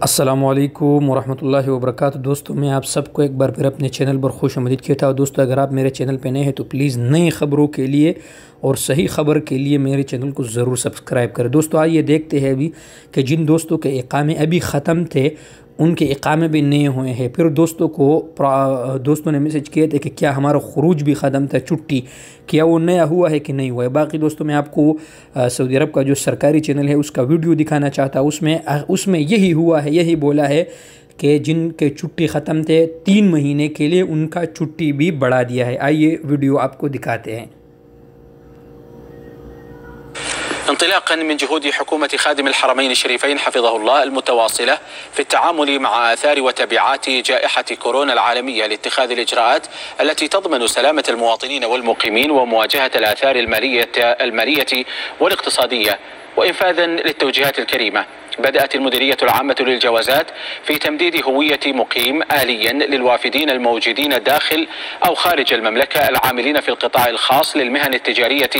السلام علیکم ورحمۃ اللہ وبرکاتہ۔ دوستوں میں آپ سب کو ایک بار پھر اپنے چینل پر خوش آمدید کہتا ہوں۔ دوستو، اگر آپ میرے چینل پہ نئے ہیں تو پلیز نئی خبروں کے لیے और सही ख़बर के लिए मेरे चैनल को ज़रूर सब्सक्राइब करें। दोस्तों, आइए देखते हैं अभी कि जिन दोस्तों के इकामे अभी ख़त्म थे, उनके इकामे भी नए हुए हैं। फिर दोस्तों को दोस्तों ने मैसेज किए थे कि क्या हमारा खरूज भी ख़त्म था, छुट्टी? क्या वो नया हुआ है कि नहीं हुआ है? बाकी दोस्तों, मैं आपको सऊदी अरब का जो सरकारी चैनल है, उसका वीडियो दिखाना चाहता उसमें उसमें यही हुआ है, यही बोला है कि जिनके छुट्टी ख़त्म थे, तीन महीने के लिए उनका छुट्टी भी बढ़ा दिया है। आइए वीडियो आपको दिखाते हैं। انطلاقا من جهود حكومة خادم الحرمين الشريفين حفظه الله المتواصلة في التعامل مع آثار وتبعات جائحة كورونا العالمية لاتخاذ الإجراءات التي تضمن سلامة المواطنين والمقيمين ومواجهة الآثار المالية المالية والاقتصادية وإنفاذا للتوجيهات الكريمة. بدأت المديرية العامة للجوازات في تمديد هوية مقيم آليا للوافدين الموجودين داخل أو خارج المملكة العاملين في القطاع الخاص للمهن التجارية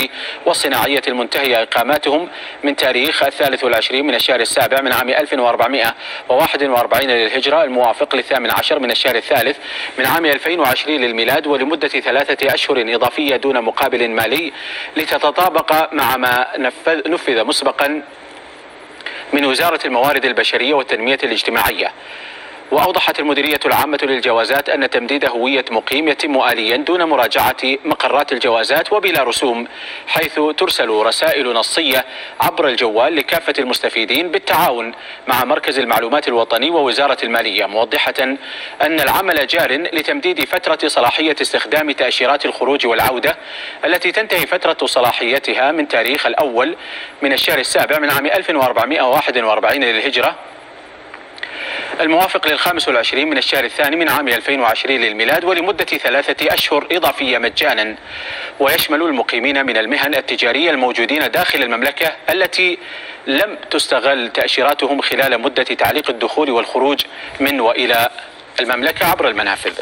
والصناعية المنتهية إقاماتهم من تاريخ الثالث والعشرين من الشهر السابع من عام 1441 للهجرة الموافق للثامن عشر من الشهر الثالث من عام 2020 للميلاد ولمدة ثلاثة أشهر إضافية دون مقابل مالي لتتطابق مع ما نفذ, نفذ مسبقا من وزارة الموارد البشرية والتنمية الاجتماعية. وأوضحت المديرية العامة للجوازات أن تمديد هوية مقيم يتم آليا دون مراجعة مقرات الجوازات وبلا رسوم حيث ترسل رسائل نصية عبر الجوال لكافة المستفيدين بالتعاون مع مركز المعلومات الوطني ووزارة المالية موضحة أن العمل جار لتمديد فترة صلاحية استخدام تأشيرات الخروج والعودة التي تنتهي فترة صلاحيتها من تاريخ الأول من الشهر السابع من عام 1441 للهجرة. الموافق للخامس والعشرين من الشهر الثاني من عام 2020 للميلاد ولمدة ثلاثة أشهر إضافية مجانا. ويشمل المقيمين من المهن التجارية الموجودين داخل المملكة التي لم تستغل تأشيراتهم خلال مدة تعليق الدخول والخروج من وإلى المملكة عبر المنافذ.